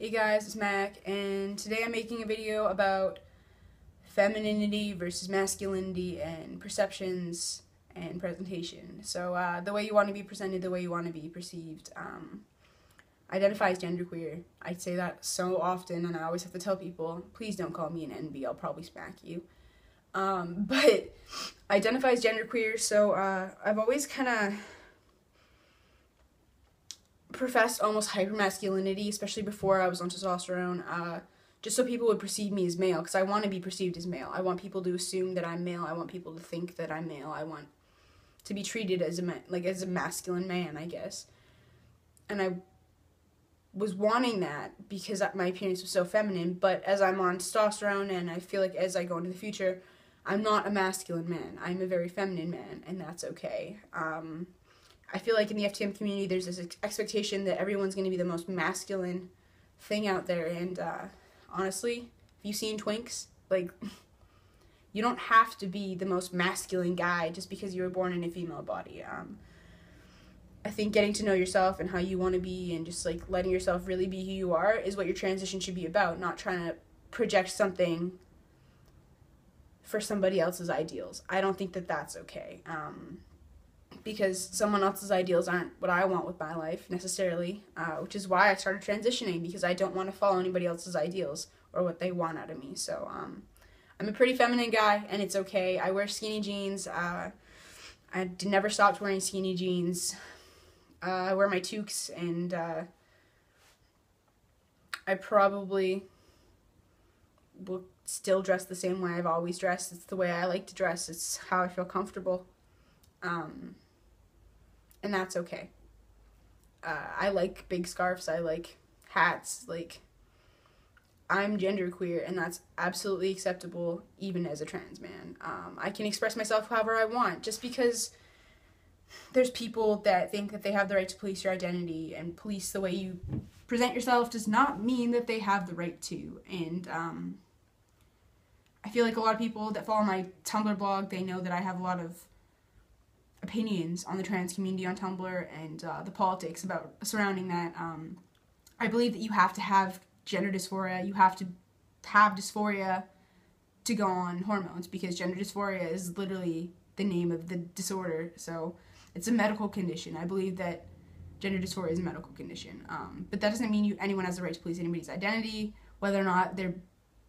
Hey guys, it's Mac, and today I'm making a video about femininity versus masculinity and perceptions and presentation. So, uh, the way you want to be presented, the way you want to be perceived. Um, identify as genderqueer. I say that so often, and I always have to tell people, please don't call me an NB, I'll probably smack you. Um, but identify as genderqueer, so uh, I've always kind of professed almost hypermasculinity, especially before I was on testosterone, uh, just so people would perceive me as male, because I want to be perceived as male. I want people to assume that I'm male. I want people to think that I'm male. I want to be treated as a ma- like as a masculine man, I guess. And I was wanting that because my appearance was so feminine. But as I'm on testosterone, and I feel like as I go into the future, I'm not a masculine man. I'm a very feminine man, and that's okay. Um, I feel like in the FTM community, there's this ex- expectation that everyone's going to be the most masculine thing out there. And uh, honestly, if you've seen Twinks, like, you don't have to be the most masculine guy just because you were born in a female body. Um, I think getting to know yourself and how you want to be and just like letting yourself really be who you are is what your transition should be about, not trying to project something for somebody else's ideals. I don't think that that's okay. Um, because someone else's ideals aren't what I want with my life necessarily, uh, which is why I started transitioning because I don't want to follow anybody else's ideals or what they want out of me. So um, I'm a pretty feminine guy, and it's okay. I wear skinny jeans. Uh, I never stopped wearing skinny jeans. Uh, I wear my toques, and uh, I probably will still dress the same way I've always dressed. It's the way I like to dress. It's how I feel comfortable. Um, and that's okay. Uh, I like big scarves. I like hats. Like, I'm genderqueer, and that's absolutely acceptable, even as a trans man. Um, I can express myself however I want, just because there's people that think that they have the right to police your identity and police the way you present yourself does not mean that they have the right to. And um, I feel like a lot of people that follow my Tumblr blog, they know that I have a lot of opinions on the trans community on Tumblr and uh, the politics about surrounding that. Um, I believe that you have to have gender dysphoria. You have to have dysphoria to go on hormones because gender dysphoria is literally the name of the disorder. So it's a medical condition. I believe that gender dysphoria is a medical condition. Um, but that doesn't mean you, anyone has the right to police anybody's identity, whether or not they're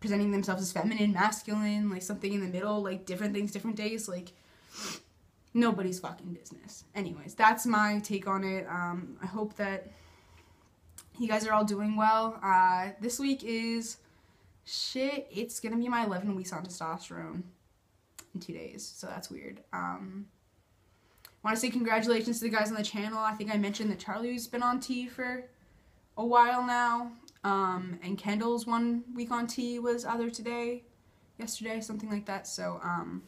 presenting themselves as feminine, masculine, like something in the middle, like different things, different days. Like nobody's fucking business. Anyways, that's my take on it. Um, I hope that you guys are all doing well. Uh, this week is shit. It's gonna be my 11 weeks on testosterone in two days, so that's weird. Um, want to say congratulations to the guys on the channel. I think I mentioned that Charlie's been on T for a while now. Um, and Kendall's one week on T was either today, yesterday, something like that. So, um,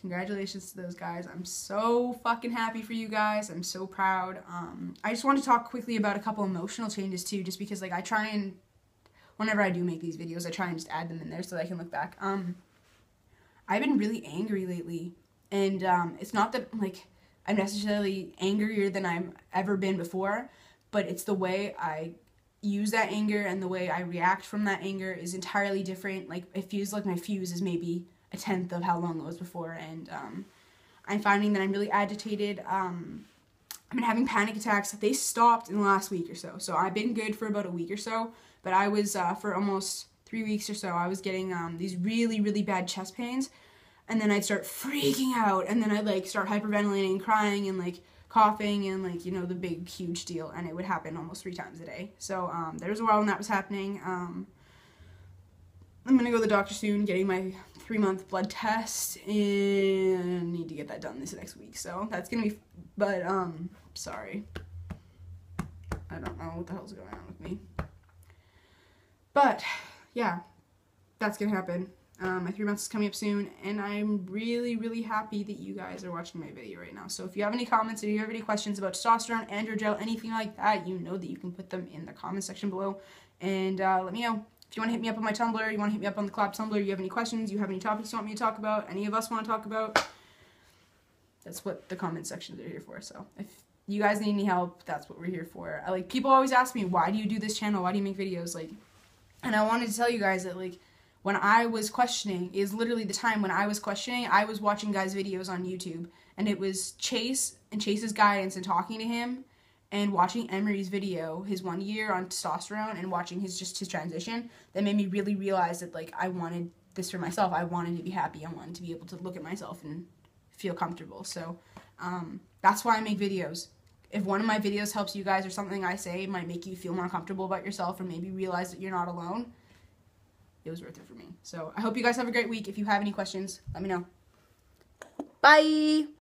congratulations to those guys. I'm so fucking happy for you guys. I'm so proud. Um, I just want to talk quickly about a couple emotional changes too, just because like I try and whenever I do make these videos, I try and just add them in there so that I can look back. Um, I've been really angry lately, and um, it's not that like I'm necessarily angrier than I've ever been before, but it's the way I use that anger and the way I react from that anger is entirely different. Like it feels like my fuse is maybe a tenth of how long it was before, and um, I'm finding that I'm really agitated. Um, I've been having panic attacks. They stopped in the last week or so, so I've been good for about a week or so. But I was uh, for almost three weeks or so. I was getting um, these really really bad chest pains, and then I'd start freaking out, and then I'd like start hyperventilating and crying and like coughing and like you know the big huge deal, and it would happen almost three times a day. So um, there was a while when that was happening. Um, I'm gonna go to the doctor soon, getting my three month blood test, and need to get that done this next week. So that's gonna be, but um, sorry, I don't know what the hell's going on with me. But yeah, that's gonna happen. Um, my three months is coming up soon, and I'm really, really happy that you guys are watching my video right now. So if you have any comments or you have any questions about testosterone, androgel, anything like that, you know that you can put them in the comment section below, and uh, let me know. If you want to hit me up on my Tumblr, you want to hit me up on the Collab Tumblr, you have any questions, you have any topics you want me to talk about, any of us want to talk about, that's what the comment sections are here for. So if you guys need any help, that's what we're here for. I, like people always ask me, why do you do this channel? Why do you make videos? Like, and I wanted to tell you guys that like when I was questioning is literally the time when I was questioning. I was watching guys' videos on YouTube, and it was Chase and Chase's guidance and talking to him, and watching Emery's video, his one year on testosterone, and watching his just his transition that made me really realize that like I wanted this for myself. I wanted to be happy. I wanted to be able to look at myself and feel comfortable. So um, that's why I make videos. If one of my videos helps you guys or something I say might make you feel more comfortable about yourself or maybe realize that you're not alone, it was worth it for me. So I hope you guys have a great week. If you have any questions, let me know. Bye.